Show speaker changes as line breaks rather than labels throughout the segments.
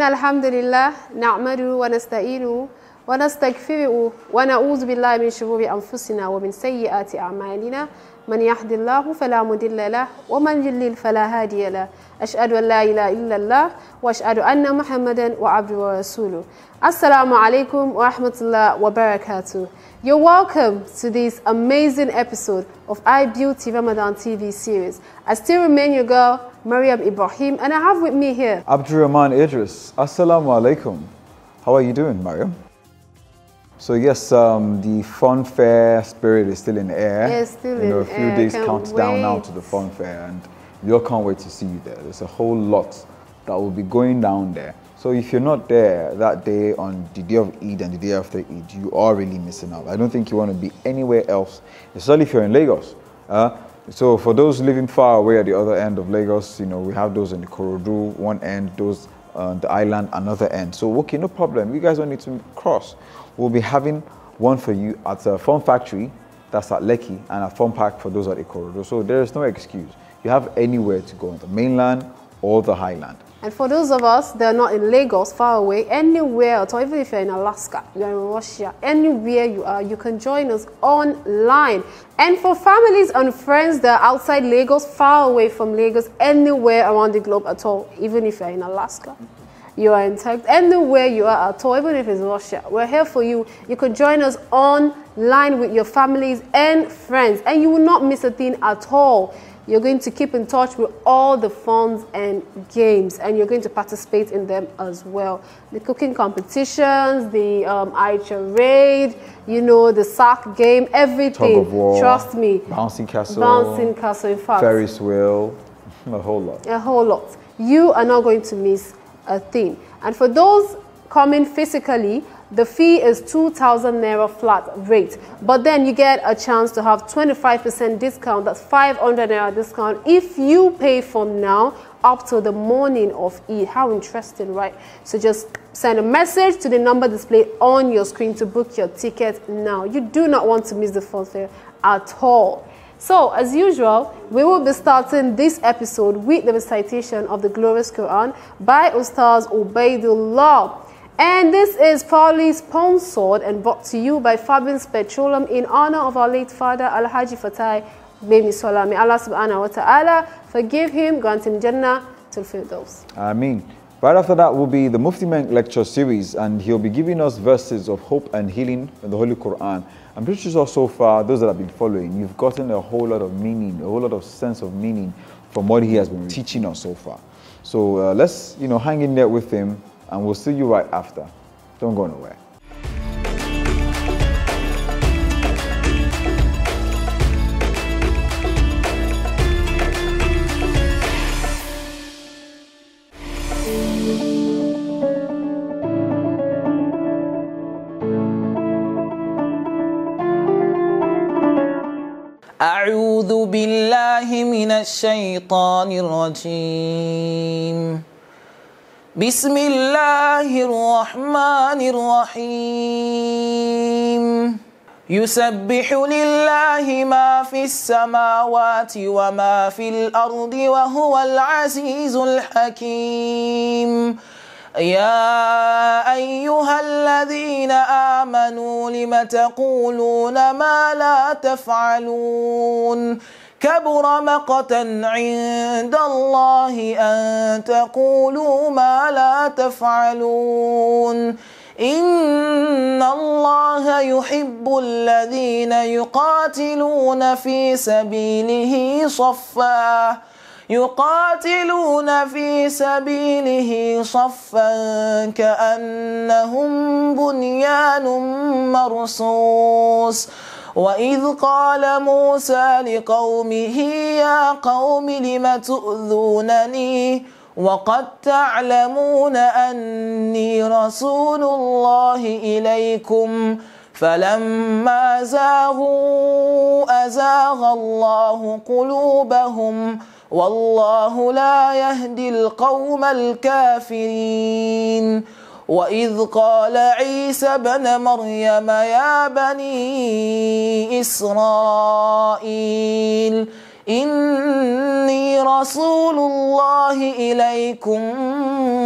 إن الحمد لله نعمده ونستعينه ونستغفره ونعوذ بالله من شرور أنفسنا ومن سيئات أعمالنا من يهد الله فلا مضل له ومن يضلل فلا هادي له أشهد أن لا إله إلا الله وأشهد أن محمدا وعبده ورسوله Assalamu أَسْلَامٌ wa وَرَحْمَةُ wa barakatuh. You're welcome to this amazing episode of iBeauty Ramadan TV series. I still remain your girl, Mariam Ibrahim, and I have with me here
Abdurrahman Idris. Assalamu alaikum. How are you doing, Mariam? So yes, um, the fun fair spirit is still in the air. yeah, still you in air. A few air. days count down now to the fun fair, and you all can't wait to see you there. There's a whole lot that will be going down there. So if you're not there that day on the day of Eid and the day after Eid, you are really missing out. I don't think you want to be anywhere else, especially if you're in Lagos. Uh, so for those living far away at the other end of Lagos, you know, we have those in the Korodu, one end, those on the island, another end. So okay, no problem. You guys don't need to cross. We'll be having one for you at a Fun Factory, that's at Lekki, and a Fun Park for those at Ikorodu. So there is no excuse. You have anywhere to go on the mainland or the highland.
And for those of us that are not in Lagos, far away, anywhere at all, even if you're in Alaska, you're in Russia, anywhere you are, you can join us online. And for families and friends that are outside Lagos, far away from Lagos, anywhere around the globe at all, even if you're in Alaska, you are intact anywhere you are at all, even if it's Russia. We're here for you. You could join us online with your families and friends, and you will not miss a thing at all. You're going to keep in touch with all the funds and games, and you're going to participate in them as well. The cooking competitions, the um, eye charade, you know, the sack game, everything. War, Trust me.
Bouncing castle. Bouncing
castle, in fact. Ferris
wheel, a whole lot.
A whole lot. You are not going to miss a thing. And for those coming physically, the fee is 2,000 Naira flat rate. But then you get a chance to have 25% discount. That's 500 Naira discount if you pay from now up to the morning of Eid. How interesting, right? So just send a message to the number displayed on your screen to book your ticket now. You do not want to miss the fun fair at all. So, as usual, we will be starting this episode with the recitation of the glorious Quran by Ustaz Ubaidullah. And this is proudly sponsored and brought to you by Fabian's Petroleum in honor of our late father, Al-Haji Fatai May Allah subhanahu wa ta'ala forgive him, grant him Jannah till Firdaus.
Ameen. Right after that will be the Mufti Menk lecture series and he'll be giving us verses of hope and healing in the Holy Quran. And pretty sure so far, those that have been following, you've gotten a whole lot of meaning, a whole lot of sense of meaning from what he has been teaching us so far. So uh, let's, you know, hang in there with him and we'll see you right after. Don't go nowhere.
أعوذ بالله من الشيطان الرجيم بسم الله الرحمن الرحيم يسبح لله ما في السماوات وما في الأرض وهو العزيز الحكيم يا أيها الذين آمنوا لم تقولون ما لا تفعلون كبر مقتا عند الله أن تقولوا ما لا تفعلون إن الله يحب الذين يقاتلون في سبيله صفاً يقاتلون في سبيله صفا كأنهم بنيان مرصوص وإذ قال موسى لقومه يا قوم لم تؤذونني وقد تعلمون أني رسول الله إليكم فلما زاغوا أزاغ الله قلوبهم والله لا يهدي القوم الكافرين واذ قال عيسى بن مريم يا بني اسرائيل اني رسول الله اليكم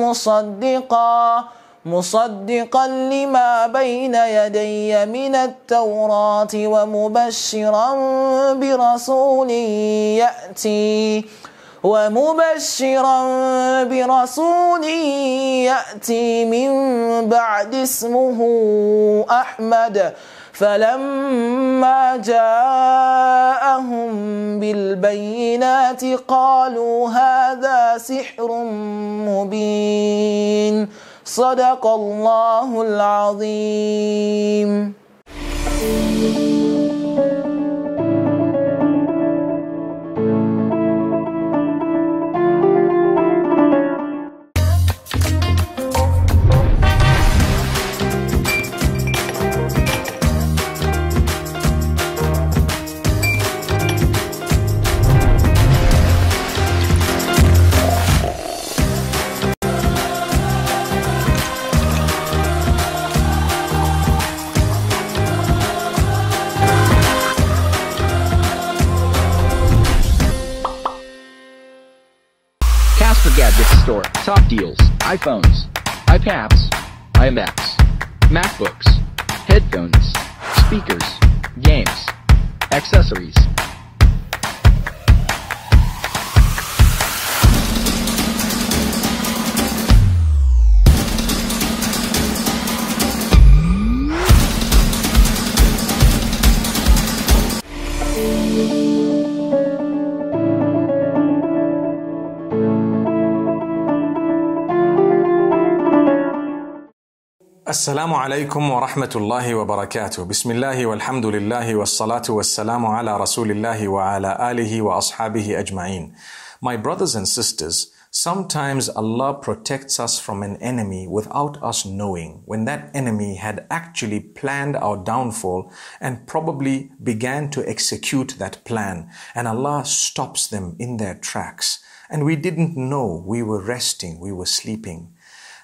مصدقا مصدقا لما بين يدي من التوراة ومبشرا برسول يأتي ومبشرا برسول يأتي من بعد اسمه أحمد فلما جاءهم بالبينات قالوا هذا سحر مبين صدق الله العظيم
Store, Top Deals, iPhones, iPads, iMacs, MacBooks, headphones, speakers, games, accessories,
السلام عليكم ورحمة الله وبركاته بسم الله والحمد لله والصلاة والسلام على رسول الله وعلى آله وأصحابه أجمعين My brothers and sisters, sometimes Allah protects us from an enemy without us knowing when that enemy had actually planned our downfall and probably began to execute that plan and Allah stops them in their tracks. And we didn't know, we were resting, we were sleeping.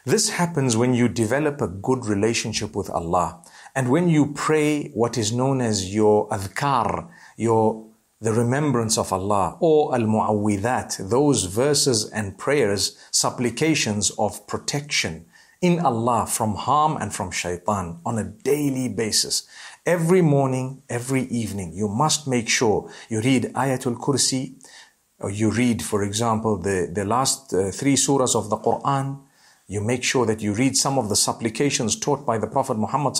This happens when you develop a good relationship with Allah and when you pray what is known as your adhkar, your the remembrance of Allah or al muawwidat, those verses and prayers, supplications of protection in Allah from harm and from shaitan on a daily basis. Every morning, every evening, you must make sure you read Ayatul Kursi, or you read, for example, the, the last uh, three surahs of the Quran, you make sure that you read some of the supplications taught by the Prophet Muhammad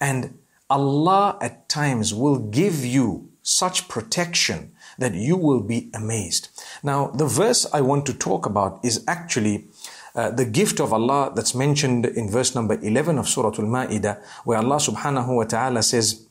and Allah at times will give you such protection that you will be amazed. Now, the verse I want to talk about is actually uh, the gift of Allah that's mentioned in verse number 11 of Surah Al-Ma'idah, where Allah subhanahu wa ta'ala says,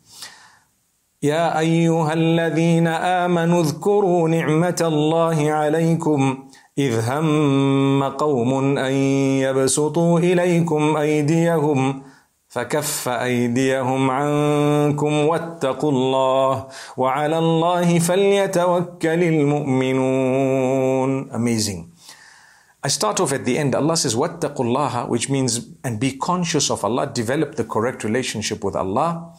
يا أيها الذين آمنوا اذكروا نعمة الله عليكم إذ هم قوم أن يبسطوا إليكم أيديهم فكف أيديهم عنكم واتقوا الله وعلى الله فليتوكل المؤمنون Amazing. I start off at the end. Allah says, Wattaqullaha, which means, and be conscious of Allah, develop the correct relationship with Allah.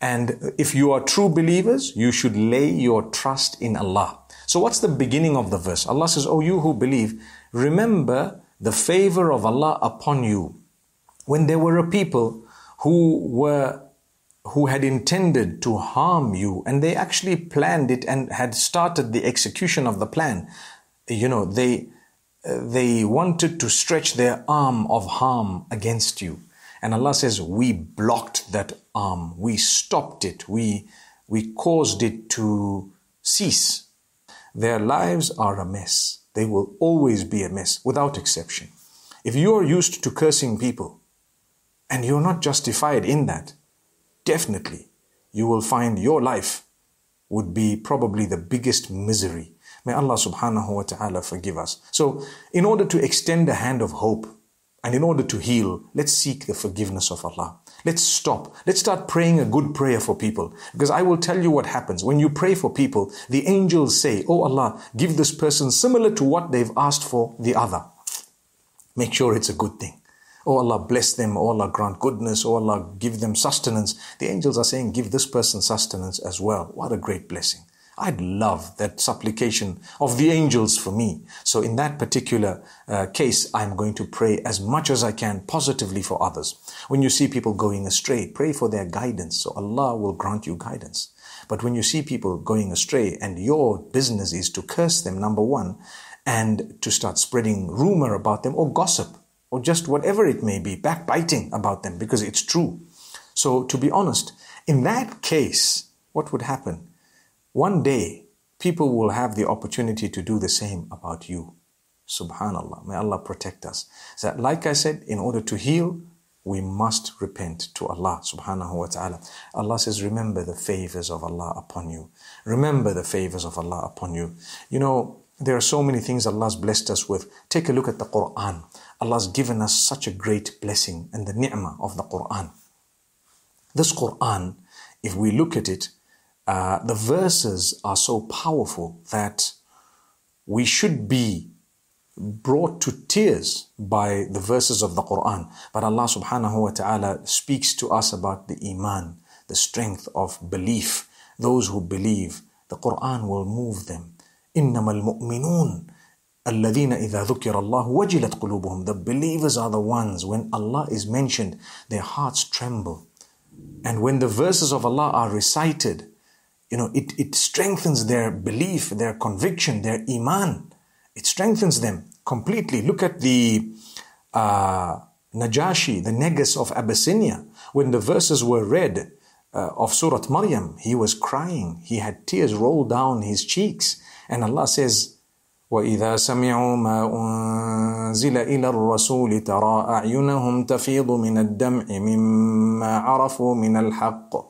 And if you are true believers, you should lay your trust in Allah. So what's the beginning of the verse? Allah says, O you who believe, remember the favor of Allah upon you. When there were a people who were who had intended to harm you and they actually planned it and had started the execution of the plan. You know, they they wanted to stretch their arm of harm against you. And Allah says, we blocked that arm. We stopped it. We, we caused it to cease. Their lives are a mess. They will always be a mess without exception. If you are used to cursing people and you're not justified in that, definitely you will find your life would be probably the biggest misery. May Allah subhanahu wa ta'ala forgive us. So in order to extend a hand of hope and in order to heal, let's seek the forgiveness of Allah. Let's stop. Let's start praying a good prayer for people. Because I will tell you what happens. When you pray for people, the angels say, Oh Allah, give this person similar to what they've asked for the other. Make sure it's a good thing. Oh Allah, bless them. Oh Allah, grant goodness. Oh Allah, give them sustenance. The angels are saying, Give this person sustenance as well. What a great blessing. I'd love that supplication of the angels for me. So in that particular uh, case, I'm going to pray as much as I can positively for others. When you see people going astray, pray for their guidance. So Allah will grant you guidance. But when you see people going astray and your business is to curse them, number one, and to start spreading rumor about them or gossip or just whatever it may be, backbiting about them because it's true. So to be honest, in that case, what would happen? One day, people will have the opportunity to do the same about you. Subhanallah. May Allah protect us. So, like I said, in order to heal, we must repent to Allah subhanahu wa ta'ala. Allah says, remember the favors of Allah upon you. Remember the favors of Allah upon you. You know, there are so many things Allah's blessed us with. Take a look at the Quran. Allah's given us such a great blessing and the ni'mah of the Quran. This Quran, if we look at it, uh, the verses are so powerful that we should be brought to tears by the verses of the Quran. But Allah subhanahu wa ta'ala speaks to us about the iman, the strength of belief. Those who believe, the Quran will move them. إنما المؤمنون الذين إذا ذكر الله وجلت قلوبهم The believers are the ones when Allah is mentioned, their hearts tremble. And when the verses of Allah are recited, you know, it, it strengthens their belief, their conviction, their iman. It strengthens them completely. Look at the uh, Najashi, the Negus of Abyssinia. When the verses were read uh, of Surah Maryam, he was crying. He had tears roll down his cheeks. And Allah says, وإذا سمعوا ما أنزل إلى الرسول ترى أعينهم تفيض من الدمع مما عرفوا من الحق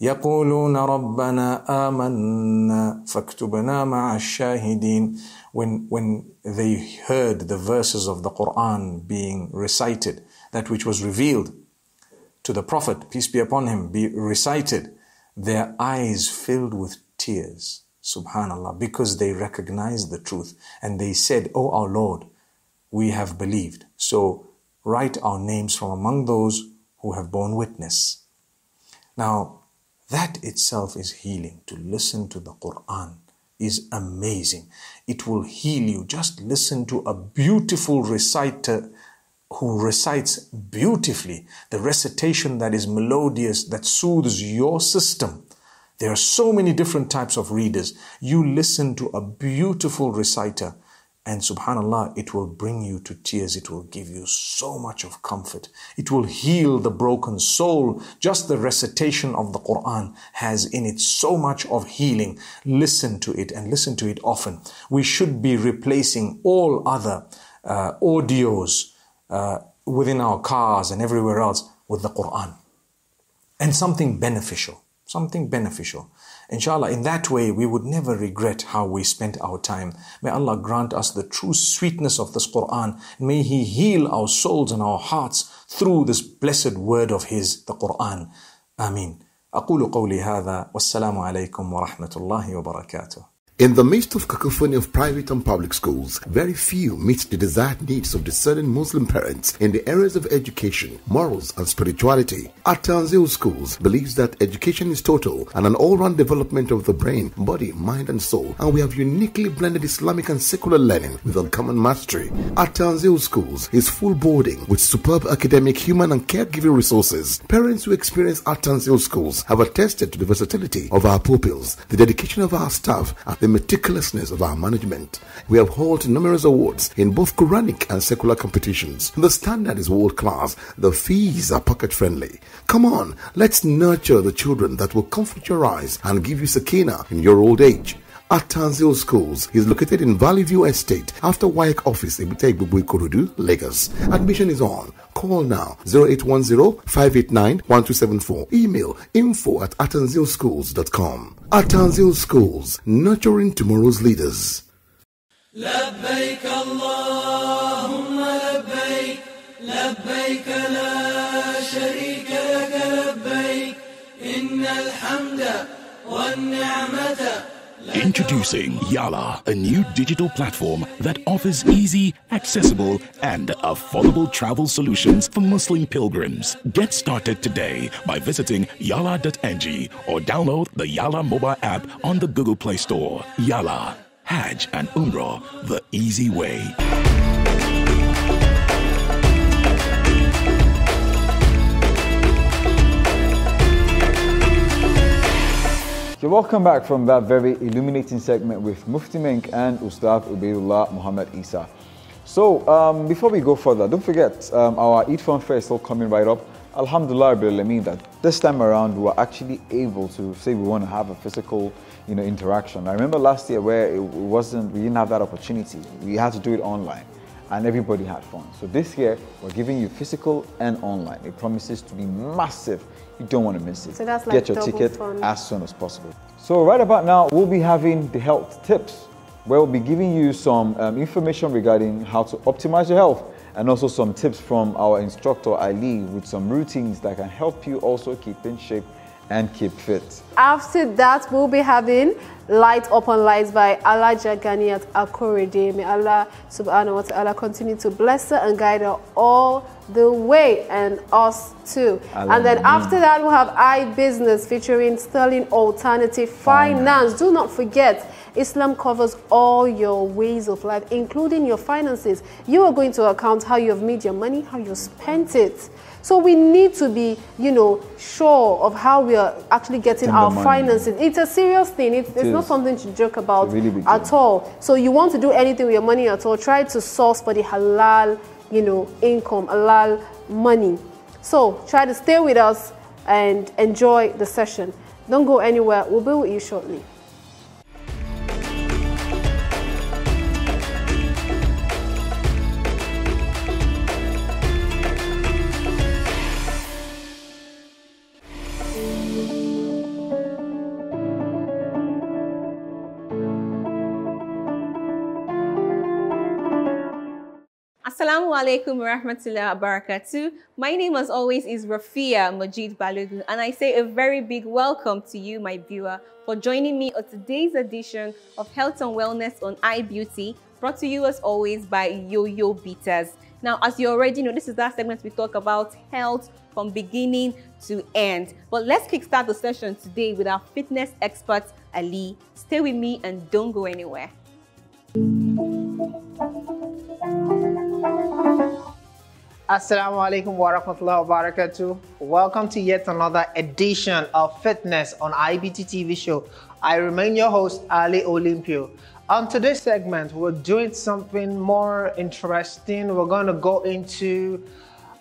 يقولون ربنا آمنا فاكتبنا مع الشاهدين when when they heard the verses of the Quran being recited that which was revealed to the prophet peace be upon him be recited their eyes filled with tears subhanallah because they recognized the truth and they said oh our lord we have believed so write our names from among those who have borne witness now that itself is healing. To listen to the Quran is amazing. It will heal you. Just listen to a beautiful reciter who recites beautifully. The recitation that is melodious, that soothes your system. There are so many different types of readers. You listen to a beautiful reciter and subhanAllah, it will bring you to tears. It will give you so much of comfort. It will heal the broken soul. Just the recitation of the Quran has in it so much of healing. Listen to it and listen to it often. We should be replacing all other uh, audios uh, within our cars and everywhere else with the Quran. And something beneficial. Something beneficial. Inshallah, in that way, we would never regret how we spent our time. May Allah grant us the true sweetness of this Quran. May He heal our souls and our hearts through this blessed word of His, the Quran. Ameen.
أقول قولي هذا والسلام عليكم ورحمة الله وبركاته in the midst of cacophony of private and public schools, very few meet the desired needs of discerning Muslim parents in the areas of education, morals, and spirituality. At Tanzil Schools believes that education is total and an all-round development of the brain, body, mind, and soul, and we have uniquely blended Islamic and secular learning with uncommon mastery. At Tanzil Schools is full boarding with superb academic, human, and caregiving resources. Parents who experience at Tanzil Schools have attested to the versatility of our pupils, the dedication of our staff, and the the meticulousness of our management. We have held numerous awards in both Quranic and secular competitions. The standard is world class. The fees are pocket friendly. Come on, let's nurture the children that will comfort your eyes and give you sakina in your old age at Tanzil Schools is located in Valley View Estate after WAEC office, Ebutegbubwe Korodu, Lagos. Admission is on. Call now 0810-589-1274. Email info at atanzilschools.com. Atanzil Schools, nurturing tomorrow's leaders.
لبيك
Introducing Yala, a new digital platform that offers easy, accessible, and affordable travel solutions for Muslim pilgrims. Get started today by visiting yala.ng or download the Yala mobile app on the Google Play Store. Yala, Hajj and Umrah, the easy way.
So welcome back from that very illuminating segment with Mufti Menk and Ustaz Ubaidullah Muhammad Isa. So um, before we go further, don't forget um, our Eid Fun Fair is still coming right up. Alhamdulillah, I mean that this time around we were actually able to say we want to have a physical, you know, interaction. I remember last year where it wasn't, we didn't have that opportunity. We had to do it online, and everybody had fun. So this year we're giving you physical and online. It promises to be massive you don't want to miss it. So that's like Get your ticket fun. as soon as possible. So right about now, we'll be having the health tips where we'll be giving you some um, information regarding how to optimize your health and also some tips from our instructor Ali with some routines that can help you also keep in shape and keep fit.
After that, we'll be having light upon light by Allah at Akorede. May Allah subhanahu wa ta'ala continue to bless her and guide her all the way and us too. Allah. And then after that, we'll have I Business featuring Sterling Alternative Finance. Finance. Do not forget, Islam covers all your ways of life, including your finances. You are going to account how you have made your money, how you spent it so we need to be, you know, sure of how we are actually getting our money. It's a serious thing. It's, it it's not something to joke about really at all. So you want to do anything with your money at all, try to source for the halal, you know, income, halal money. So try to stay with us and enjoy the session. Don't go anywhere. We'll be with you shortly.
Assalamu alaikum warahmatullahi wabarakatuh. My name as always is Rafia Majid Balogun and I say a very big welcome to you my viewer for joining me on today's edition of Health and Wellness on iBeauty brought to you as always by Yo-Yo Bitters. Now as you already know this is that segment we talk about health from beginning to end. But let's kickstart the session today with our fitness expert Ali. Stay with me and don't go anywhere.
Assalamu alaikum wa rahmatullahi wa barakatuh. Welcome to yet another edition of Fitness on IBT TV show. I remain your host, Ali Olympio. On today's segment, we're doing something more interesting. We're going to go into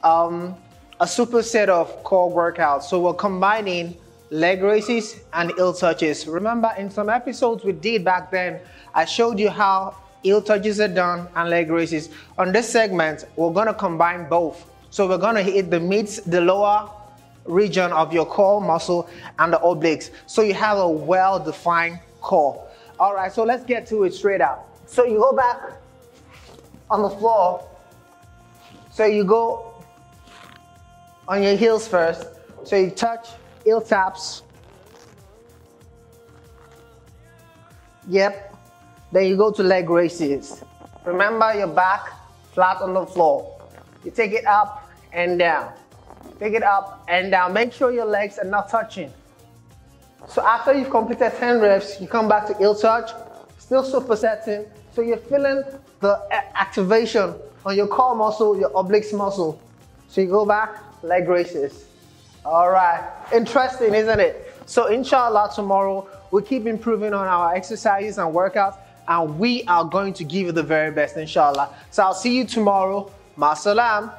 um, a super set of core workouts. So we're combining leg raises and heel touches. Remember in some episodes we did back then, I showed you how heel touches are done and leg raises. On this segment, we're gonna combine both. So we're gonna hit the mid, the lower region of your core muscle and the obliques. So you have a well-defined core. All right, so let's get to it straight up. So you go back on the floor. So you go on your heels first. So you touch, heel taps. Yep, then you go to leg raises. Remember your back flat on the floor. You take it up and down. Take it up and down. Make sure your legs are not touching. So after you've completed 10 reps, you come back to heel touch, still supersetting. So you're feeling the activation on your core muscle, your obliques muscle. So you go back, leg raises. All right, interesting, isn't it? So inshallah, tomorrow we we'll keep improving on our exercises and workouts and we are going to give you the very best, inshallah. So I'll see you tomorrow. Masalam.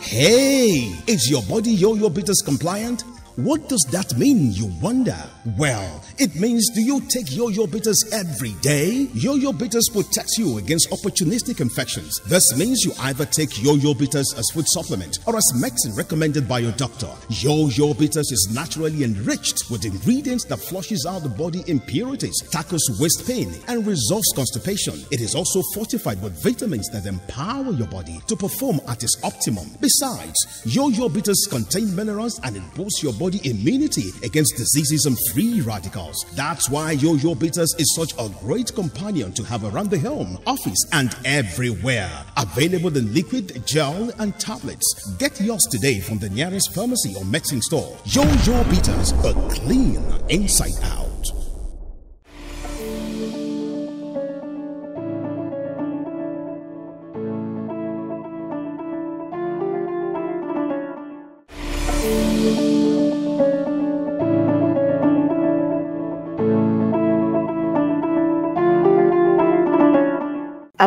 Hey, is your body yo-yo bitters compliant? What does that mean, you wonder? Well, it means do you take yo-yo bitters every day? Yo-yo bitters protects you against opportunistic infections. This means you either take yo-yo bitters as food supplement or as medicine recommended by your doctor. Yo-yo bitters is naturally enriched with ingredients that flushes out the body impurities, tackles waist pain, and resolves constipation. It is also fortified with vitamins that empower your body to perform at its optimum. Besides, yo-yo bitters contain minerals and it boosts your body body immunity against diseases and free radicals. That's why Yo-Yo Bitters is such a great companion to have around the home, office, and everywhere. Available in liquid, gel, and tablets. Get yours today from the nearest pharmacy or medicine store. Yo-Yo Bitters, a clean inside out.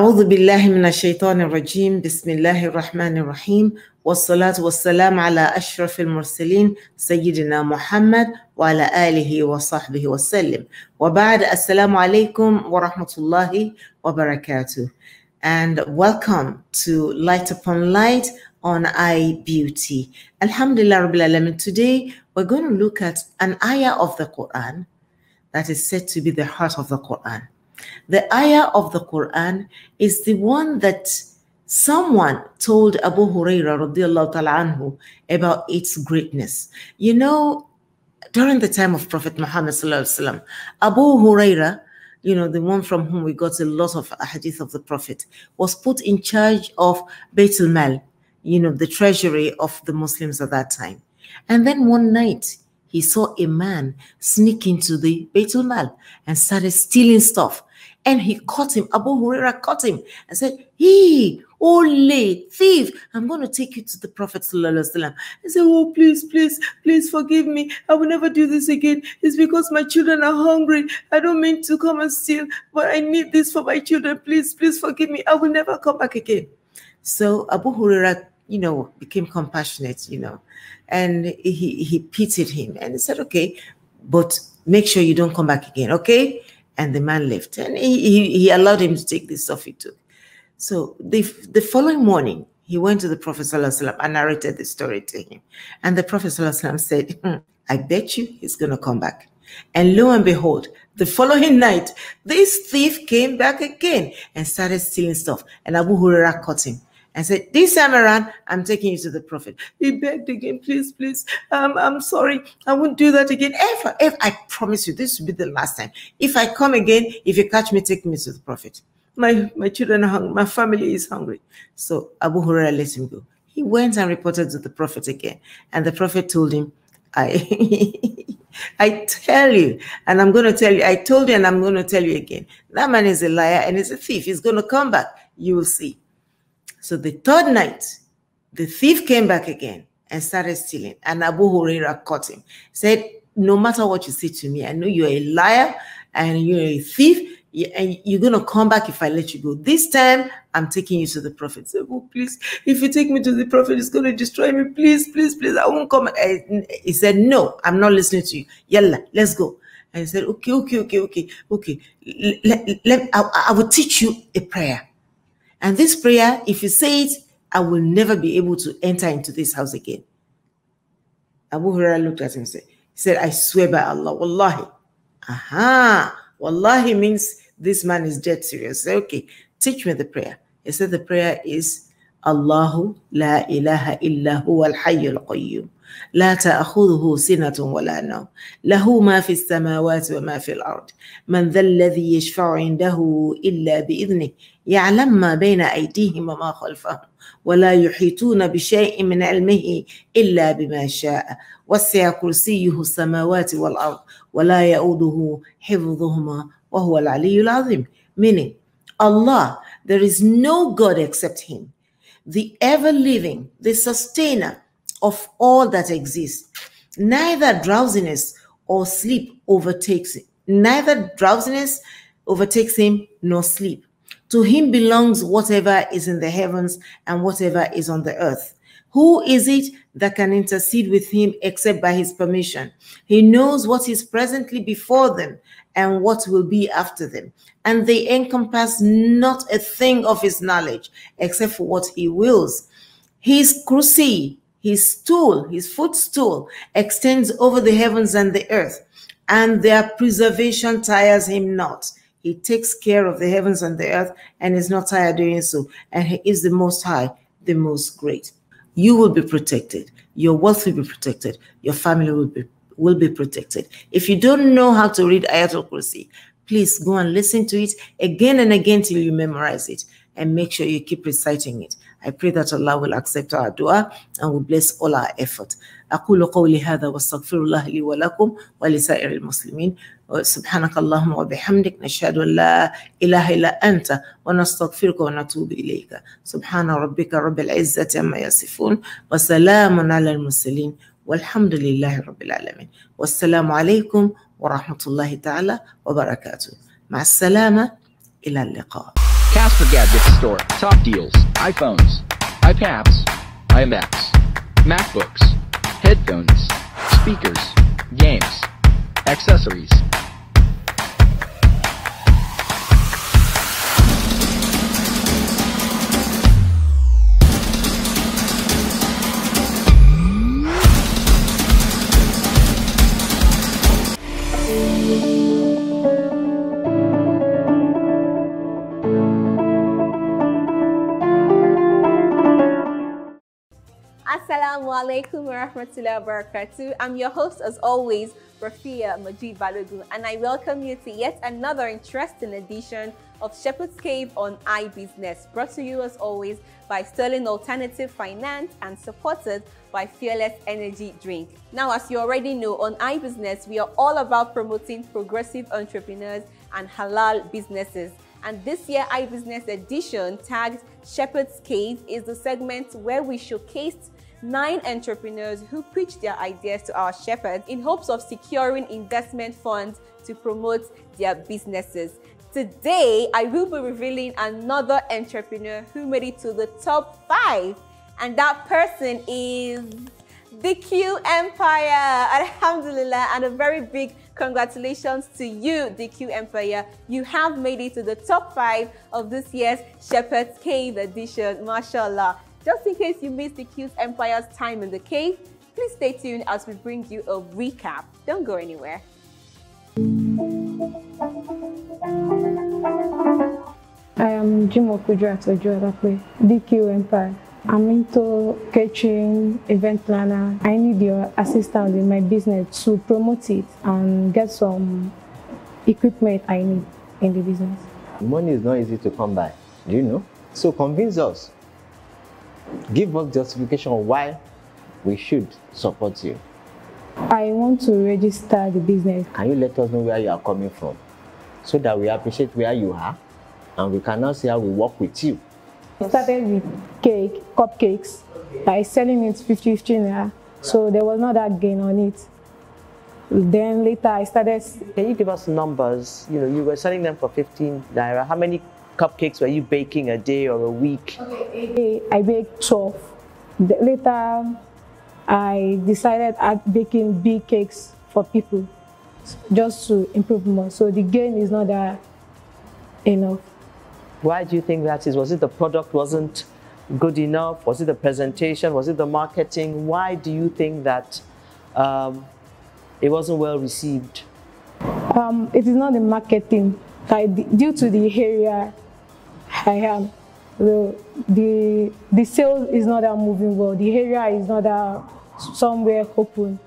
أعوذ بالله من الشيطان الرجيم بسم الله الرحمن الرحيم والصلاة والسلام على أشرف المرسلين سيدنا محمد وعلى آله وصحبه وسلم وبعد السلام عليكم ورحمة الله وبركاته and welcome to Light Upon Light on iBeauty. Alhamdulillah Rabbil Alamin. Today we're going to look at an ayah of the Quran that is said to be the heart of the Quran. The ayah of the Quran is the one that someone told Abu Huraira radiallahu about its greatness. You know, during the time of Prophet Muhammad sallallahu Abu Huraira, you know, the one from whom we got a lot of hadith of the Prophet, was put in charge of Baitul Mal, you know, the treasury of the Muslims at that time. And then one night, he saw a man sneak into the Baitul Mal and started stealing stuff and he caught him. Abu Huraira caught him and said, He, holy thief, I'm going to take you to the Prophet. He said, Oh, please, please, please forgive me. I will never do this again. It's because my children are hungry. I don't mean to come and steal, but I need this for my children. Please, please forgive me. I will never come back again. So Abu Huraira, you know, became compassionate, you know, and he, he pitied him and he said, Okay, but make sure you don't come back again, okay? And the man left. And he, he, he allowed him to take the stuff he took. So the, the following morning, he went to the Prophet ﷺ and narrated the story to him. And the Prophet ﷺ said, hmm, I bet you he's going to come back. And lo and behold, the following night, this thief came back again and started stealing stuff. And Abu Huraira caught him and said, This time around, I'm taking you to the prophet. He begged again, please, please. Um, I'm sorry. I won't do that again. Ever, ever. I promise you, this will be the last time. If I come again, if you catch me, take me to the prophet. My, my children are hungry. My family is hungry. So Abu Hurairah let him go. He went and reported to the prophet again. And the prophet told him, I, I tell you, and I'm going to tell you, I told you, and I'm going to tell you again. That man is a liar and he's a thief. He's going to come back. You will see. So the third night, the thief came back again and started stealing. And Abu Huraira caught him, said, No matter what you say to me, I know you're a liar and you're a thief, and you're going to come back if I let you go. This time, I'm taking you to the prophet. Said, oh, please, if you take me to the prophet, it's going to destroy me. Please, please, please, I won't come. he said, No, I'm not listening to you. Yalla, let's go. And he said, Okay, okay, okay, okay, okay. Let, let, I, I will teach you a prayer. And this prayer, if you say it, I will never be able to enter into this house again. Abu Hurairah looked at him and said, he said, I swear by Allah, wallahi. Aha, wallahi means this man is dead serious. Say, okay, teach me the prayer. He said the prayer is Allahu la ilaha illa huwa al-hayyul qayyum. لا تأخذه سنة ولا نوم له ما في السماوات وما في الأرض من ذا الذي يشفع عنده إلا بإذنه يعلم ما بين ايديهم وما خلفهم ولا يحيطون بشيء من علمه الا بما شاء وسع كرسيه السماوات والارض ولا يؤوده حفظهما وهو العلي العظيم meaning Allah there is no god except him the ever living the sustainer of all that exists neither drowsiness or sleep overtakes him neither drowsiness overtakes him nor sleep to him belongs whatever is in the heavens and whatever is on the earth. Who is it that can intercede with him except by his permission? He knows what is presently before them and what will be after them. And they encompass not a thing of his knowledge except for what he wills. His kursi, his stool, his footstool extends over the heavens and the earth, and their preservation tires him not. He takes care of the heavens and the earth and is not tired doing so. And he is the most high, the most great. You will be protected. Your wealth will be protected. Your family will be will be protected. If you don't know how to read Ayatul Kursi, please go and listen to it again and again till you memorize it and make sure you keep reciting it. I pray that Allah will accept our dua and will bless all our effort. أقول قولي هذا واستغفر الله لي ولكم ولسائر المسلمين سبحانك اللهم وبحمدك نشهد أن لا إله إلا أنت ونستغفرك ونتوب إليك سبحان ربك رب العزة عما يصفون وسلام على المرسلين والحمد لله رب العالمين والسلام عليكم ورحمة الله تعالى وبركاته مع السلامة
إلى اللقاء Casper Gadget Store. Top deals. iPhones, iPads, iMacs, MacBooks. headphones, speakers, games, accessories,
alaikum wa rahmatullahi wa barakatuh. I'm your host, as always, Rafia Majid Balogun, and I welcome you to yet another interesting edition of Shepherd's Cave on iBusiness, brought to you as always by Sterling Alternative Finance and supported by Fearless Energy Drink. Now, as you already know, on iBusiness, we are all about promoting progressive entrepreneurs and halal businesses. And this year, iBusiness edition tagged Shepherd's Cave is the segment where we showcased nine entrepreneurs who pitched their ideas to our shepherds in hopes of securing investment funds to promote their businesses. Today, I will be revealing another entrepreneur who made it to the top five, and that person is the Q Empire. Alhamdulillah, and a very big congratulations to you, the Q Empire. You have made it to the top five of this year's Shepherd's Cave edition, mashallah. Just in case you missed the Q's empire's time in the cave, please stay tuned as we bring you a recap. Don't go anywhere.
I am Jimokuju Atoju Adakwe, DQ Empire. I'm into catering, event planner. I need your assistance in my business to promote it and get some equipment I need in the
business. Money is not easy to come by, do you know? So convince us give us justification why we should support you. I want to
register the business.
Can you let us know where you are coming from so that we appreciate where you are and we can now see how we work with you?
started with cake, cupcakes, by selling it 50 naira. So there was not that gain on it. Then later I started.
Can you give us numbers? You know, you were selling them for 15 naira. How many cupcakes were you baking a day or a week?
Okay, I baked 12. Later, I decided at baking big cakes for people just to improve more. So the gain is not that
enough. Why do you think that is? Was it the product wasn't good enough? Was it the presentation? Was it the marketing? Why do you think that um, it wasn't well received?
Um, it is not the marketing. Like, due to the area I am. The, the, the sales is not that moving well. The area is not that somewhere open.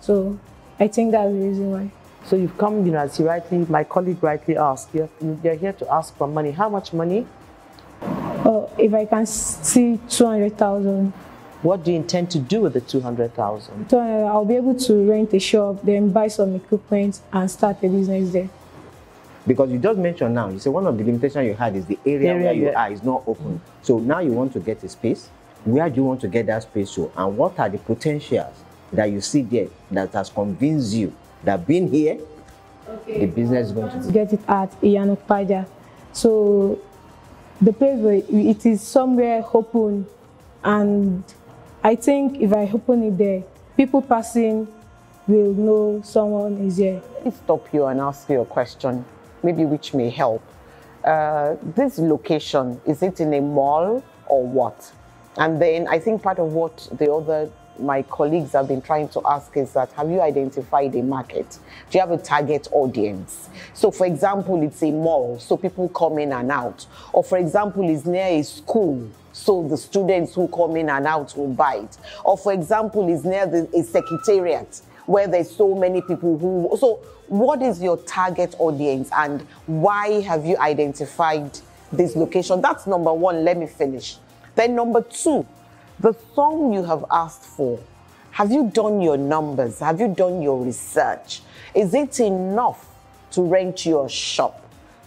So I think that's the reason why.
So you've come, you know, as you rightly, my colleague rightly asked, you're, you're here to ask for money. How much money?
Uh, if I can see 200,000.
What do you intend to do with the 200,000?
So, I'll be able to rent a shop, then buy some equipment and start a business there.
Because you just mentioned now, you say one of the limitations you had is the area, the area where you yeah. are is not open. So now you want to get a space. Where do you want to get that space to? And what are the potentials that you see there that has convinced you that being here, okay. the business is going to
Get it at Iyana Ipaja. So the place where it is somewhere open and I think if I open it there, people passing will know someone is here.
Please stop you and ask you a question maybe which may help. Uh, this location, is it in a mall or what? And then I think part of what the other my colleagues have been trying to ask is that have you identified a market? Do you have a target audience? So, for example, it's a mall, so people come in and out. Or, for example, it's near a school, so the students who come in and out will buy it. Or, for example, it's near the, a secretariat, where there's so many people who. So, what is your target audience and why have you identified this location? That's number one. Let me finish. Then, number two, the song you have asked for. Have you done your numbers? Have you done your research? Is it enough to rent your shop,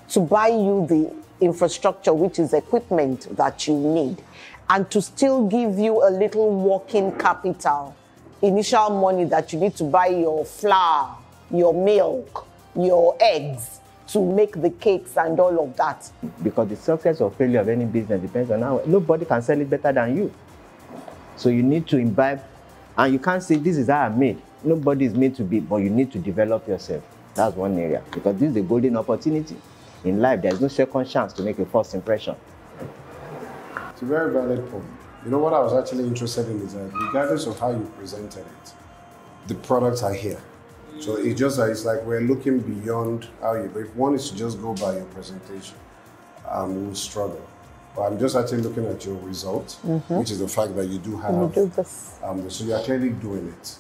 to buy you the infrastructure, which is equipment that you need, and to still give you a little working capital initial money that you need to buy your flour, your milk, your eggs to make the cakes and all of that.
Because the success or failure of any business depends on how nobody can sell it better than you. So you need to imbibe, and you can't say this is how I'm made. Nobody is made to be, but you need to develop yourself. That's one area because this is a golden opportunity in life. There is no second chance to make a first impression.
It's a very valid point. You know what I was actually interested in is that regardless of how you presented it, the products are here. So it just uh, it's like we're looking beyond how you. But if one is to just go by your presentation, um, we'll struggle. But I'm just actually looking at your result, mm-hmm. which is the fact that you do have. You do this. Um, so you're clearly doing it,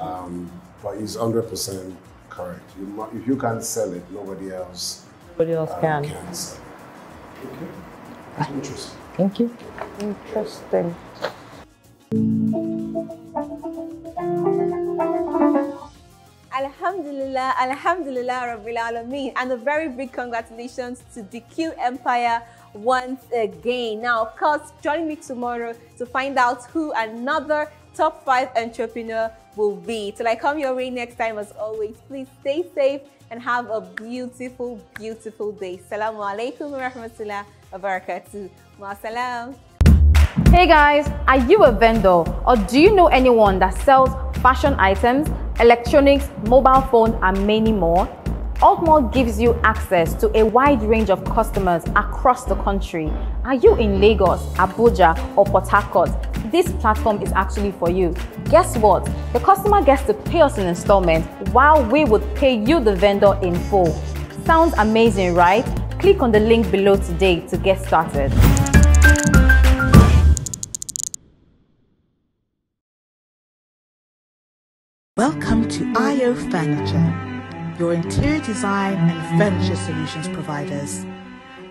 um, but it's hundred percent correct. You, if you can't sell it, nobody else. Nobody else um,
can. can sell it. Okay, That's interesting.
Thank you. Interesting.
Alhamdulillah, Alhamdulillah Rabbil Alameen. And a very big congratulations to the Q Empire once again. Now, of course, join me tomorrow to find out who another top five entrepreneur will be. Till I come your way next time, as always, please stay safe and have a beautiful, beautiful day. Salamu alaikum wa rahmatullah wa barakatuh. Ma salam.
Hey guys, are you a vendor or do you know anyone that sells fashion items, electronics, mobile phone and many more? Altmall gives you access to a wide range of customers across the country. Are you in Lagos, Abuja or Port Harcourt? This platform is actually for you. Guess what? The customer gets to pay us in
installment while we would pay you the vendor in full. Sounds amazing, right? Click on the link below today to get started. Welcome to
IO Furniture, your interior design and furniture solutions providers.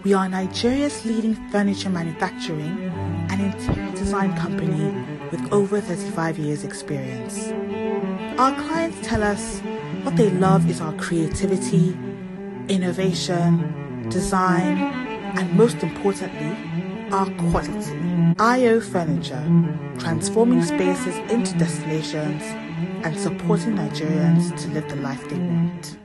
We are Nigeria's leading furniture manufacturing and interior design company with over 35 years' experience. Our clients tell us what they love is our creativity, innovation, design, and most importantly, our quality. IO Furniture, transforming spaces into destinations and supporting
Nigerians to live the life they want.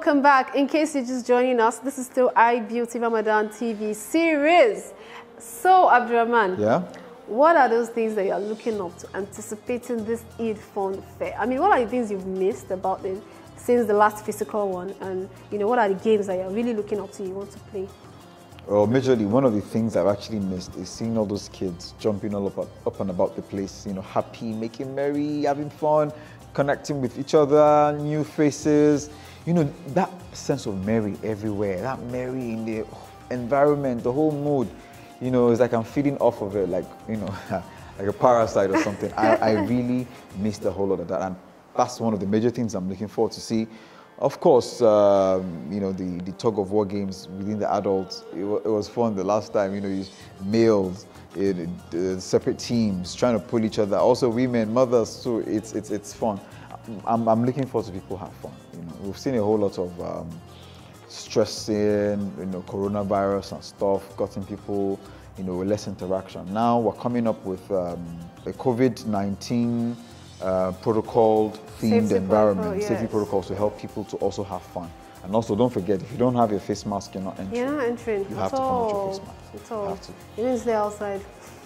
welcome back. In case you're just joining us, this is still iBeauty Ramadan TV series. So, Abdurrahman. Yeah. What are those things that you are looking up to, anticipating this Eid fun Fair? I mean, what are the things you've missed about it since the last physical one? And, you know, what are the games that you're really looking up to you want to play?
Well, majorly, one of the things I've actually missed is seeing all those kids jumping all up, up and about the place, you know, happy, making merry, having fun, connecting with each other, new faces you know, that sense of merry everywhere, that merry in the environment, the whole mood, you know, it's like I'm feeding off of it, like, you know, like a parasite or something. I, I really missed a whole lot of that. And that's one of the major things I'm looking forward to see. Of course, um, you know, the, the tug of war games within the adults, it, it was fun the last time, you know, you, males, in, uh, separate teams, trying to pull each other. Also women, mothers, too. it's, it's, it's fun. I'm, I'm looking forward to people have fun. You um, know, we've seen a whole lot of um, stressing, you know, coronavirus and stuff, gotten people, you know, less interaction. Now we're coming up with um, a COVID-19 uh, protocol themed safety environment, protocol, yes. safety protocols to help people to also have fun. And also, don't forget, if you don't have your face mask, you're not entering. You're not
entering. You have to come your face mask. At all. You have to. You didn't stay outside.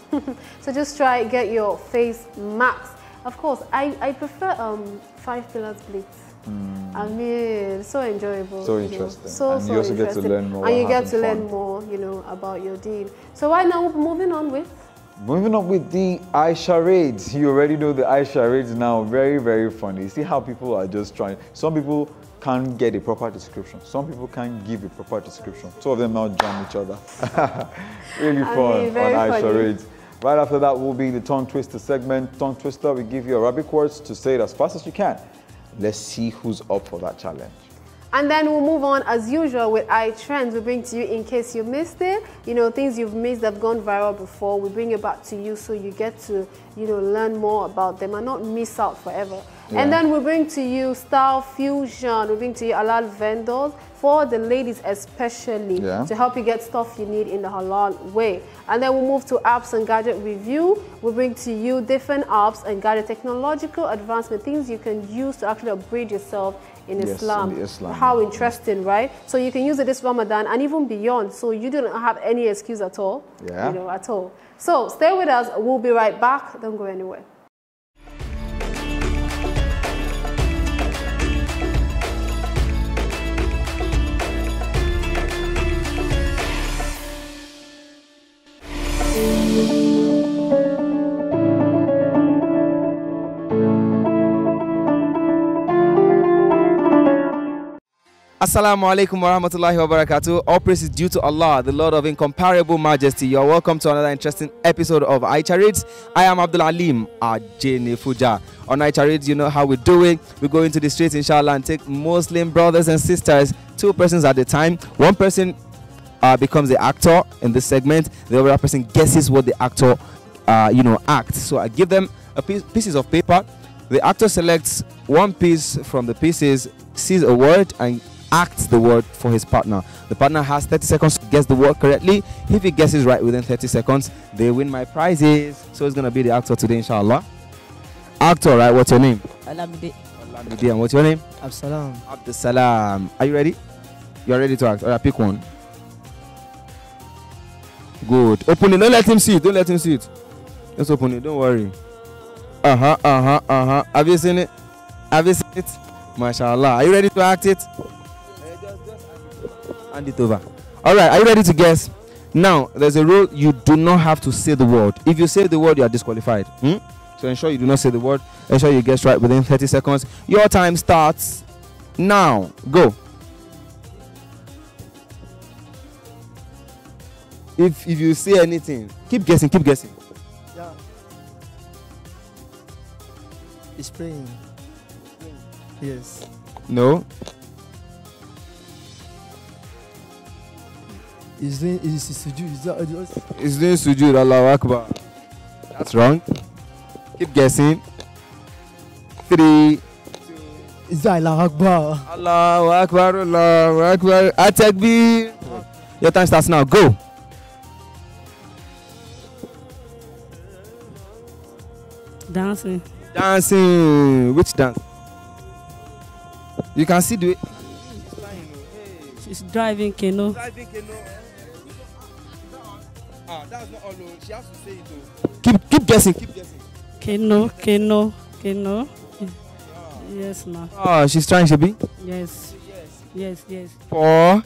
so just try get your face mask. Of course, I, I prefer um, five pillars blitz. Mm. I mean, so enjoyable. So interesting. know? So, and so you also interesting. get to learn more. And you get to fun. learn more, you know, about your deal. So right now, moving on with?
Moving on with the iCharades. You already know the iCharades now. Very, very funny. See how people are just trying. Some people can't get a proper description. Some people can't give a proper description. Two of them now jam each other. really I fun mean, on eye funny. charades. Right after that will be the tongue twister segment. Tongue twister, we give you Arabic words to say it as fast as you can. Let's see who's up for that challenge.
And then we'll move on as usual with our trends we bring to you in case you missed it. You know, things you've missed that have gone viral before, we bring it back to you so you get to, you know, learn more about them and not miss out forever. Yeah. And then we bring to you style fusion. We bring to you halal vendors for the ladies especially yeah. to help you get stuff you need in the halal way. And then we move to apps and gadget review. We bring to you different apps and gadget technological advancement, things you can use to actually upgrade yourself in yes, Islam. In Islam. How interesting, right? So you can use it this Ramadan and even beyond. So you don't have any excuse at all. Yeah. You know, at all. So stay with us. We'll be right back. Don't go anywhere.
Assalamu alaikum wa rahmatullahi wa barakatuh. All praise is due to Allah, the Lord of incomparable majesty. You're welcome to another interesting episode of iCharades. I am Abdul Alim Ajene Fuja. On iCharades, you know how we do it. We go into the streets, inshallah, and take Muslim brothers and sisters, two persons at a time. One person uh, becomes the actor in this segment, the other person guesses what the actor, uh, you know, acts. So I give them a piece, pieces of paper. The actor selects one piece from the pieces, sees a word, and acts the word for his partner. The partner has 30 seconds to guess the word correctly. If he guesses right within 30 seconds, they win my prizes. So it's going to be the actor today, inshallah. Actor, right? What's your name?
Alamide. Alamide. And what's your name? Absalam.
Absalam. Are you ready? You are ready to act. All right, pick one. Good. Open it. Don't let him see it. Don't let him see it. Just open it. Don't worry. Uh huh. Uh huh. Uh huh. Have you seen it? Have you seen it? MashaAllah. Are you ready to act it? Hand it over. All right, are you ready to guess? Now, there's a rule you do not have to say the word. If you say the word, you are disqualified. Hmm? So ensure you do not say the word. Ensure you guess right within 30 seconds. Your time starts now. Go. If if you see anything, keep guessing, keep guessing.
Yeah.
It's praying. Yes.
No.
He's doing he's sujud. He's, doing,
he's doing sujud. Allahu Akbar. That's wrong. Keep guessing. Three.
Two.
Is Allah Akbar?
Allah Akbar, Allah Akbar. Attack Atakbir. Your time starts now. Go. Dancing. Dancing. Which dance? You can see the. She's
driving canoe. Driving canoe.
Ah, that's not all. Oh. She has to say it though. Keep keep guessing. Keep
guessing. Keno, Keno, Keno. Yeah.
Yes, ma. Oh, she's trying, Shebi. Yes. Yes. Yes. Yes.
Four,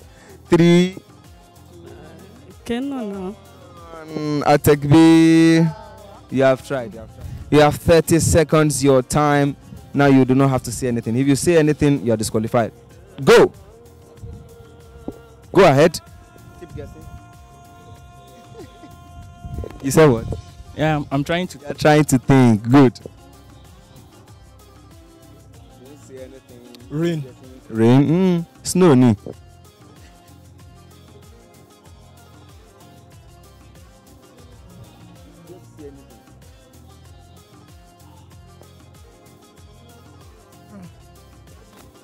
three. Uh,
Keno, no.
Um, Atekbi, you You have tried. You have 30 seconds. Your time. Now you do not have to say anything. If you say anything, you are disqualified. Go. Go ahead. You said what?
Yeah, I'm, I'm trying to.
You're trying to think. Good.
Rain.
Rain.
Mm. Snow. Nee.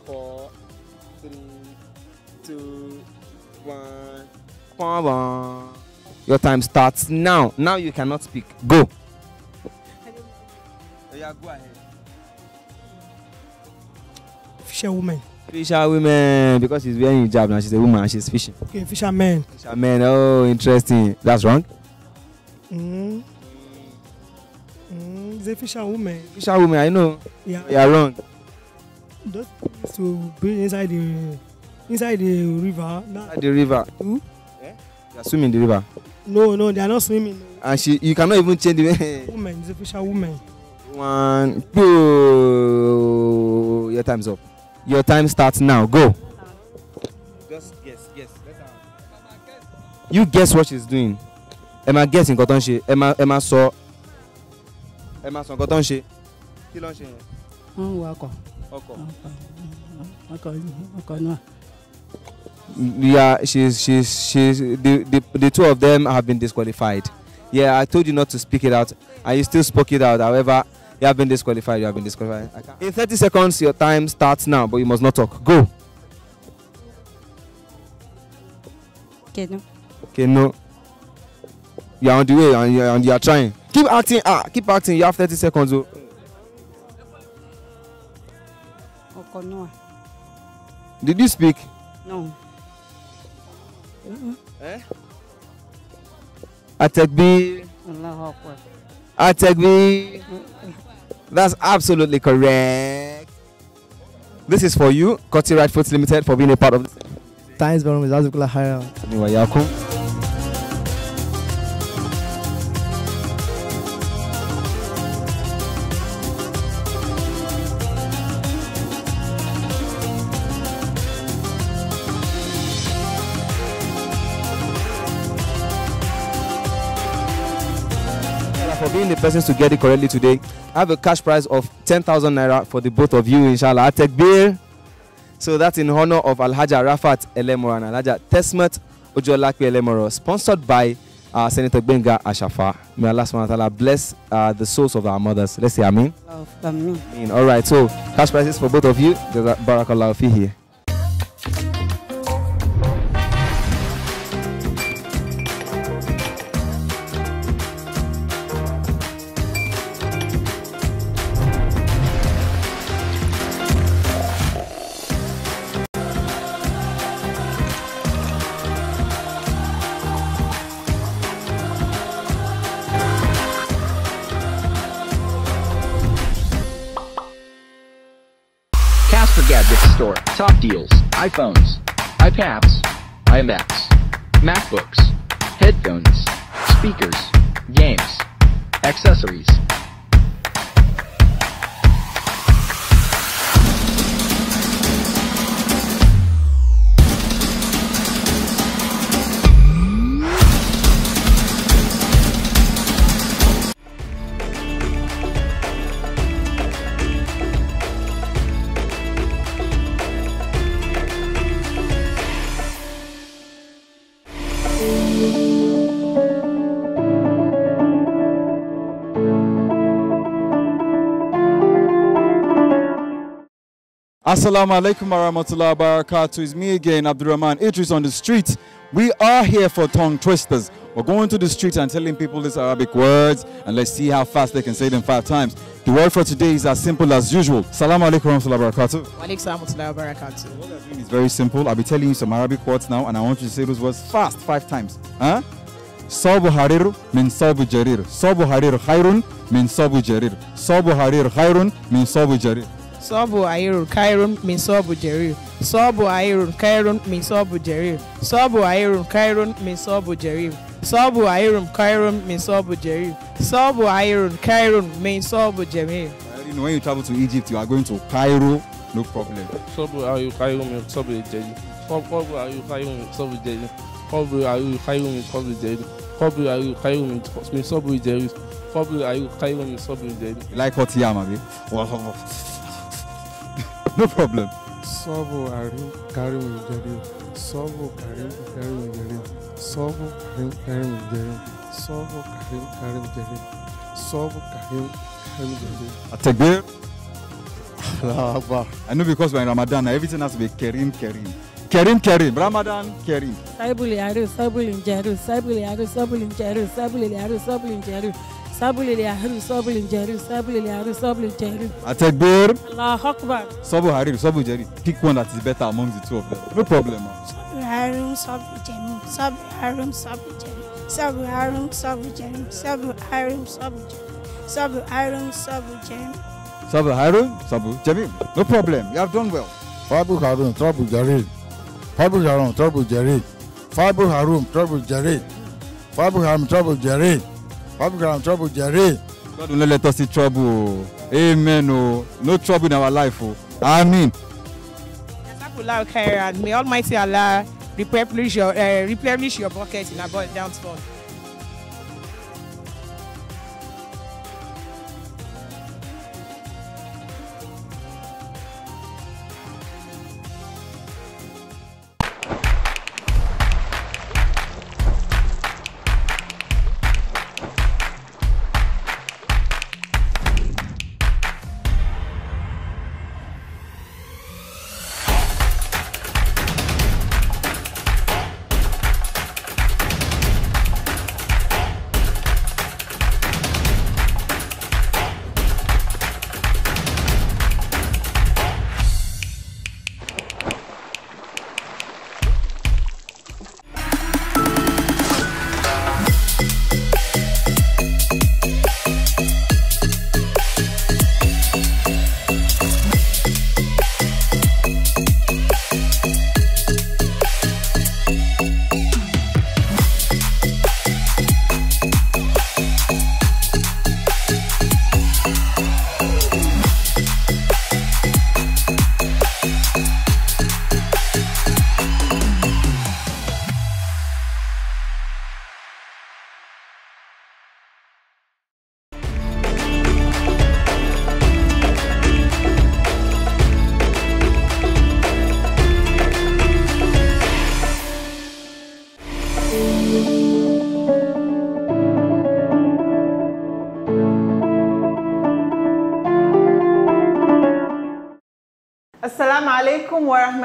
Four, three, two, Your time starts now. Now you cannot speak. Go. Yeah, go ahead. Fisher woman. Fisher woman, because she's wearing hijab now. She's a woman and she's fishing. Okay, fisherman. Fisherman. Oh, interesting. That's wrong. Mm. Mm, it's a fisherwoman. Fisherwoman, I know. Yeah. You are wrong. Those things to bring inside the inside the river. Inside the river. Who? Yeah? You are swimming in the river. No, no, they are not swimming. No. And she, you cannot even change the. woman is a fisher woman. One, two. Your time's up. Your time starts now. Go.
Just guess, guess. Let her.
You guess what she's doing. Ẹ máa guess nǹkan tó ń ṣe. Ẹ máa, ẹ máa sọ. Ẹ máa sọ nǹkan tó ń ṣe. Kí ló ń ṣe yẹn? Wọ́n
ń wa ọkọ̀. Ọkọ̀. Ọkọ̀ náà
yeah, she's she's she's the, the the two of them have been disqualified. Yeah, I told you not to speak it out, and you still spoke it out. However, you have been disqualified. You have been disqualified. In 30 seconds, your time starts now, but you must not talk. Go. Okay, no. Okay, no. You're on the way, and you're and you trying. Keep acting. Ah, keep acting. You have 30 seconds. Oh. Okonua. Did you speak?
No. Eh?
Atekbir.
Allahu Akbar.
Atekbir. That's absolutely correct. This is for you, Koti Right Foods Limited, for being a part of this. Thanks very much. being the persons to get it correctly today, I have a cash prize of 10,000 naira for the both of you, inshallah. Takbir. So that's in honor of Alhaja Rafat Elemoro and Alhaja Tesmet Ojolakwe Elemoro, sponsored by uh, Senator Benga Ashafa. May Allah subhanahu bless uh, the souls of our mothers. Let's say Amin.
All right, so
cash prizes for both of you. Barakallahu fihi.
Store, top deals, iPhones, iPads, iMacs, MacBooks, headphones, speakers, games, accessories,
Assalamu alaikum warahmatullahi wabarakatuh. It's me again, Abdurrahman Idris on the street. We are here for tongue twisters. We're going to the street and telling people these Arabic words and let's see how fast they can say them five times. The word for today is as simple as usual. Assalamu alaikum warahmatullahi wabarakatuh.
Wa warahmatullahi wabarakatuh. What is
very simple. I'll be telling you some Arabic words now and I want you to say those words fast five times. Huh? صوب حرير من صوب jarir. صوب حرير خير من صوب jarir. صوب حرير خير من صوب jarir.
sọ́ọ̀bù ayérò kairon mi sọ́ọ̀bù jerry sọ́ọ̀bù ayérò kairon mi sọ́ọ̀bù jerry sọ́ọ̀bù ayérò kairon mi sọ́ọ̀bù jerry sọ́ọ̀bù ayérò kairon mi sọ́ọ̀bù
jerry sọ́ọ̀bù
ayérò kairon mi sọ́ọ̀bù
jerry. You know, when you travel to Egypt, you are going to Cairo, no problem. Sọ́ọ̀bù ayérò kairon mi sọ́ọ̀bù jerry
sọ́ọ̀bù ayérò
kairon mi sọ́ọ̀bù jerry sọ́ọ̀bù ayérò kairon mi sọ́ọ̀bù jerry sọ́ọ̀bù ayérò kairon mi sọ́ọ̀bù jerry sọ́ọ̀bù ayérò kairon mi sọ́ọ̀bù
jerry. Like
no problem. Sọ́ọ̀bù àrùn kárìmù ìjẹ̀rẹ̀ sọ́ọ̀bù kárìmù kárìmù ìjẹ̀rẹ̀ sọ́ọ̀bù kárìmù kárìmù ìjẹ̀rẹ̀ sọ́ọ̀bù kárìmù kárìmù ìjẹ̀rẹ̀ sọ́ọ̀bù kárìmù kárìmù ìjẹ̀rẹ̀.
Àtẹ̀gbẹ́. Alaba. I know because we're in Ramadan, everything has to be Kerim Kerim. Kerim Kerim, Ramadan Kerim.
Sábìlì àrùn, sábìlì ìjẹ̀rù, sábìlì àrùn, sábìlì ìjẹ̀rù, sábìlì àrùn, sábìlì ìjẹ̀rù. صبر لليهرم صبر للجهرم صبر لليهرم صبر للجهرم Ategbir Allahu Akbar
Sabu Harir Sabu Jarir pick one that is better among the two of them no problem
Sabu Harim Sabu Jarir Sabu Harim Sabu Jarir Sabu Harim Sabu Jarir Sabu Harim Sabu Jarir
Sabu Harim Sabu Jarir Sabu Harim Sabu Jarir no problem you have done well Sabu Harun, Sabu Jarir Sabu Harun, Sabu Jarir Sabu Harun, Sabu Jarir Sabu Harun, Sabu Jarir public and trouble Jerry? God will not let us see trouble o oh. amen o oh. no trouble in our life o oh. amen.
Jazakallah and may Almighty Allah replenish your uh, replenish your bucket in abundance for.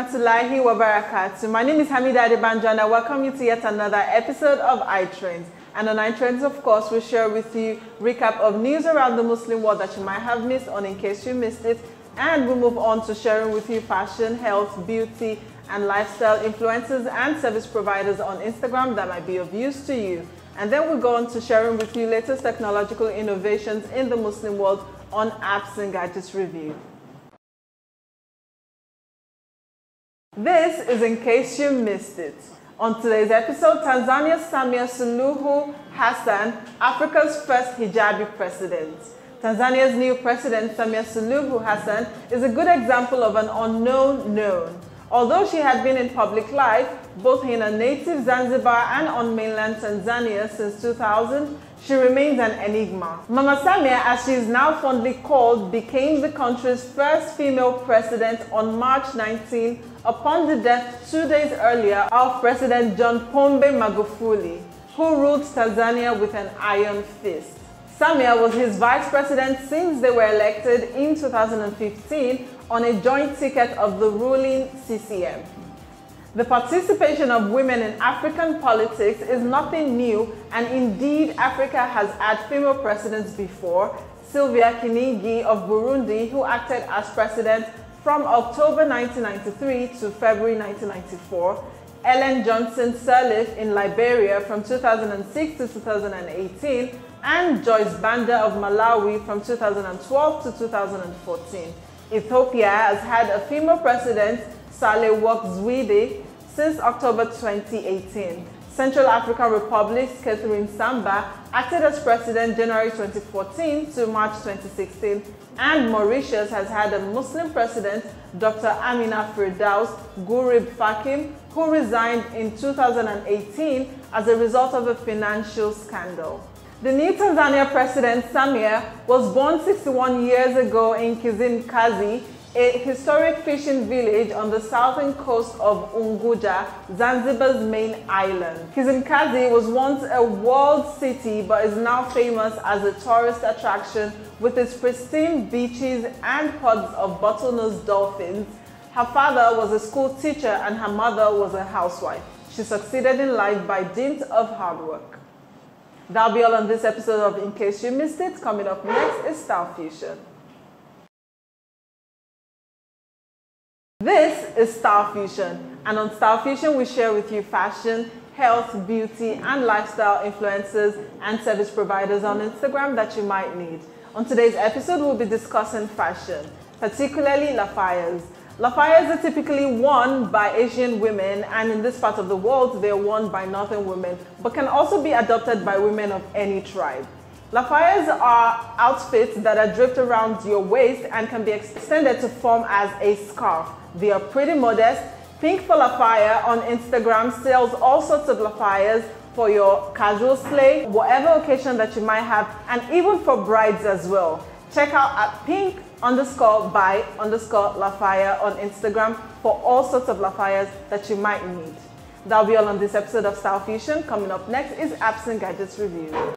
rahmatullahi wa barakatuh. My name is Hamida Adebanjo and I welcome you to yet another episode of iTrends. And on iTrends, of course, we share with you recap of news around the Muslim world that you might have missed on in case you missed it. And we move on to sharing with you fashion, health, beauty, and lifestyle influencers and service providers on Instagram that might be of use to you. And then we go on to sharing with you latest technological innovations in the Muslim world on apps and gadgets review. This is in case you missed it. On today's episode, Tanzania's Samia Suluhu Hassan, Africa's first hijabi president. Tanzania's new president, Samia Suluhu Hassan, is a good example of an unknown known. Although she had been in public life, both in her native Zanzibar and on mainland Tanzania since 2000, she remains an enigma. Mama Samia, as she is now fondly called, became the country's first female president on March 19, upon the death two days earlier of President John Pombe Magufuli, who ruled Tanzania with an iron fist. Samia was his vice president since they were elected in 2015 on a joint ticket of the ruling CCM. The participation of women in African politics is nothing new and indeed Africa has had female presidents before, Sylvia Kinigi of Burundi who acted as president from October 1993 to February 1994, Ellen Johnson Sirleaf in Liberia from 2006 to 2018, and Joyce Banda of Malawi from 2012 to 2014. Ethiopia has had a female president, Saleh Work Zwide, since October 2018. Central African Republic's Catherine Samba acted as president January 2014 to March 2016 and Mauritius has had a Muslim president, Dr. Amina Firdaus Gurib Fakim, who resigned in 2018 as a result of a financial scandal. The new Tanzania president, Samia, was born 61 years ago in Kazi, a historic fishing village on the southern coast of Unguja, Zanzibar's main island. Kizimkazi was once a walled city but is now famous as a tourist attraction with its pristine beaches and pods of bottlenose dolphins. Her father was a school teacher and her mother was a housewife. She succeeded in life by dint of hard work. That'll be all on this episode of In Case You Missed It. Coming up next is Style Fusion. This is Style Fusion, and on Style Fusion, we share with you fashion, health, beauty, and lifestyle influencers and service providers on Instagram that you might need. On today's episode, we'll be discussing fashion, particularly lafayas. Lafayas are typically worn by Asian women, and in this part of the world, they're worn by northern women, but can also be adopted by women of any tribe. Lafayas are outfits that are draped around your waist and can be extended to form as a scarf. They are pretty modest. Pink Falafire on Instagram sells all sorts of lafias for your casual sleigh, whatever occasion that you might have, and even for brides as well. Check out at pink underscore by underscore lafaya on Instagram for all sorts of lafias that you might need. That'll be all on this episode of Style Fusion. Coming up next is Apps and Gadgets Review.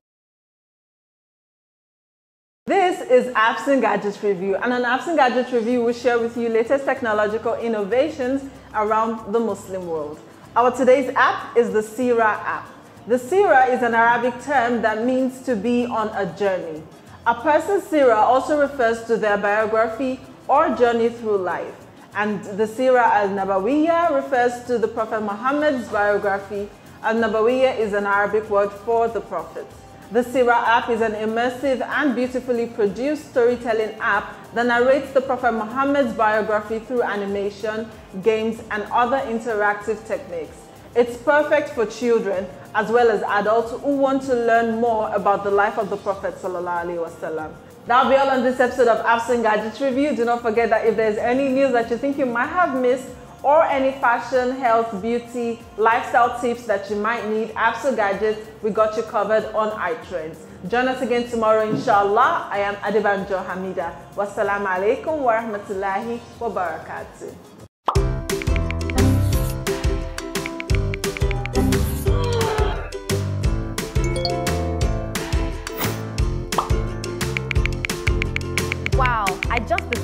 This is Apps and Gadgets Review, and on Apps and Gadgets Review, we'll share with you latest technological innovations around the Muslim world. Our today's app is the Sirah app. The Sirah is an Arabic term that means to be on a journey. A person's Sirah also refers to their biography or journey through life. And the Sirah al-Nabawiyya refers to the Prophet Muhammad's biography. Al-Nabawiyya is an Arabic word for the Prophet. The Sira app is an immersive and beautifully produced storytelling app that narrates the Prophet Muhammad's biography through animation, games, and other interactive techniques. It's perfect for children as well as adults who want to learn more about the life of the Prophet That'll be all on this episode of Apps and Gadgets Review. Do not forget that if there's any news that you think you might have missed or any fashion, health, beauty, lifestyle tips that you might need, apps gadgets, we got you covered on iTrends. Join us again tomorrow, inshallah. I am Adebanjo Hamida. Wassalamu alaikum wa rahmatullahi wa barakatuh.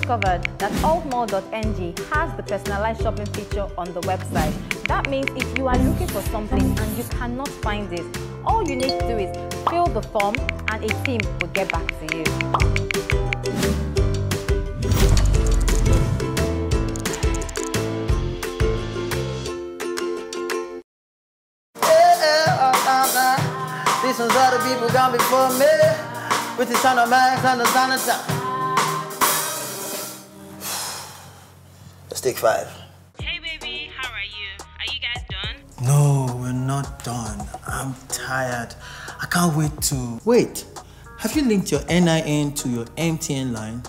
discovered that altmall.ng has the personalized shopping feature on the website. That means if you are looking for something and you cannot find it, all you need to do is fill the form and a
team will get back to you.
ones the people gone before me. With the sound of sound of sound of sound. Take five. Hey baby, how are you? Are you guys done?
No, we're not done. I'm tired. I can't wait to... Wait, have you linked your NIN to your MTN line?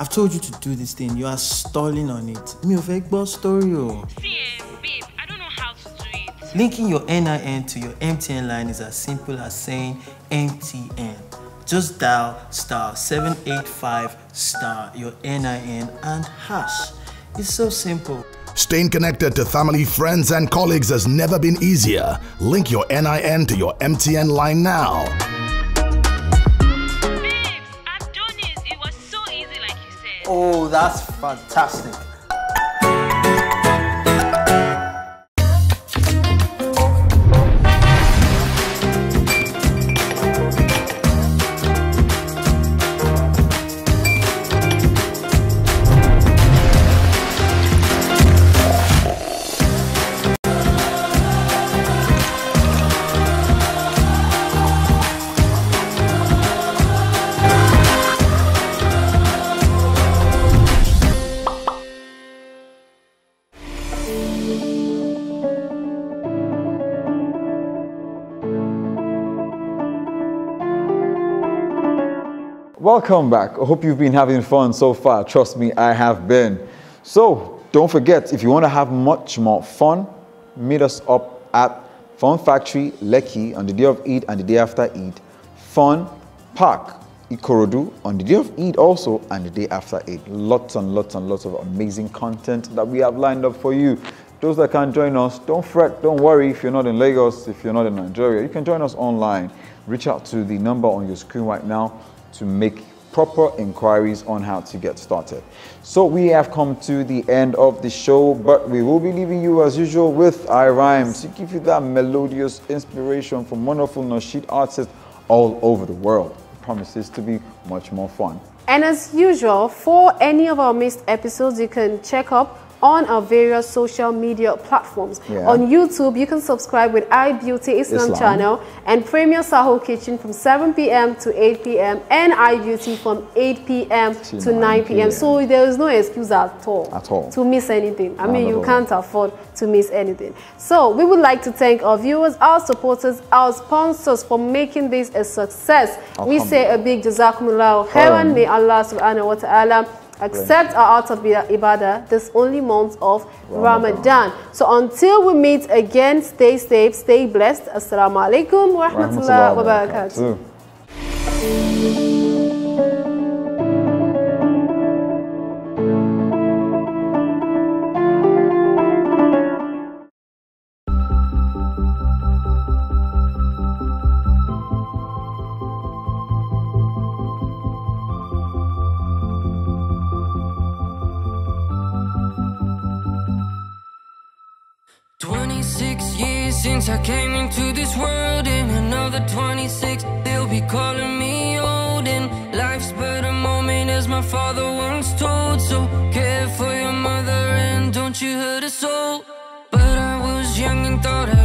I've told you to do this thing. You are stalling on it. Me a fẹ́ gbọ́ story See, eh, babe, I don't know how to do it. Linking your NIN to your MTN line is as simple as saying MTN. Just dial star 785 star your NIN and hash. It's so simple.
Staying connected to family, friends, and colleagues has never been easier. Link your NIN to your MTN line now. Babes,
Adonis, it was so easy like you said. Oh, that's fantastic.
Welcome back. I hope you've been having fun so far. Trust me, I have been. So don't forget, if you want to have much more fun, meet us up at Fun Factory Lekki on the day of Eid and the day after Eid. Fun Park Ikorodu on the day of Eid also and the day after Eid. Lots and lots and lots of amazing content that we have lined up for you. Those that can't join us, don't fret, don't worry if you're not in Lagos, if you're not in Nigeria. You can join us online. Reach out to the number on your screen right now to make proper inquiries on how to get started. So we have come to the end of the show, but we will be leaving you as usual with our Rhymes to give you that melodious inspiration from wonderful nasheed artists all over the world. It promises to be much more fun.
And as usual, for any of our missed episodes, you can check up on our various social media platforms. Yeah. On YouTube, you can subscribe with iBeauty Islam, Islam, channel and Premier Saho Kitchen from 7 p.m. to 8 p.m. and iBeauty from 8 p.m. to, 9 p.m. So there is no excuse at all, at all. to miss anything. I Not mean, you all. can't afford to miss anything. So we would like to thank our viewers, our supporters, our sponsors for making this a success. We say a big jazakumullah khairan. May Allah subhanahu wa ta'ala Except right. our out of Ibadah this only month of Ramadan. Ramadan. So until we meet again, stay safe, stay blessed. Assalamu alaikum wa rahmatullah wa barakatuh.
came into this world in another 26. They'll be calling me old, and life's but a moment, as my father once told. So care for your mother, and don't you hurt a soul. But I was young and thought I